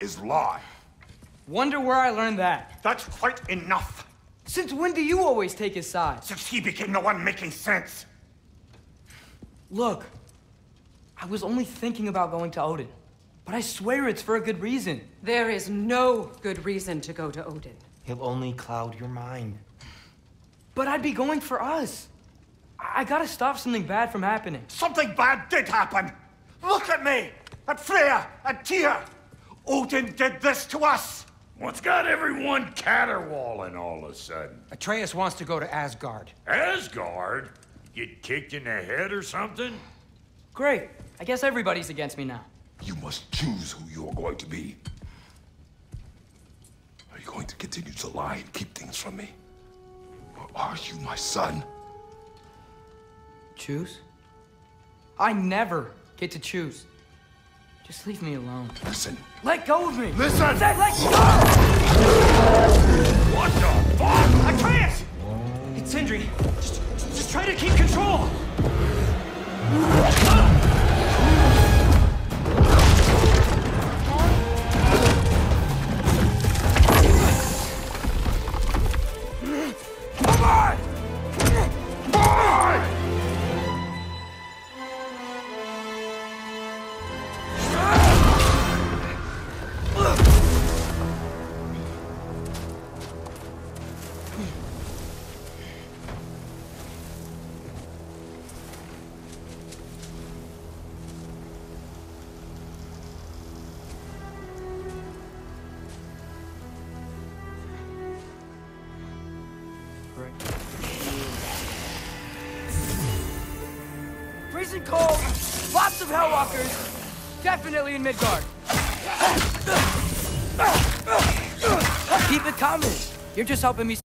is lie. Wonder where I learned that. That's quite enough. Since when do you always take his side? Since he became the one making sense. Look, I was only thinking about going to Odin. But I swear it's for a good reason. There is no good reason to go to Odin. He'll only cloud your mind. But I'd be going for us. I, I gotta stop something bad from happening. Something bad did happen. Look at me, at Freya, at Tyr. Odin did this to us. What's got everyone caterwauling all of a sudden? Atreus wants to go to Asgard. Asgard? Get kicked in the head or something? Great. I guess everybody's against me now. You must choose who you're going to be. Are you going to continue to lie and keep things from me? Or are you my son? Choose? I never get to choose. Just leave me alone. Listen. Let go of me! Listen! Say, let go! What the fuck? Atreus! It's Sindri. Just, just try to keep control. Freezing cold, lots of Hellwalkers, definitely in Midgard. Keep it coming. You're just helping me.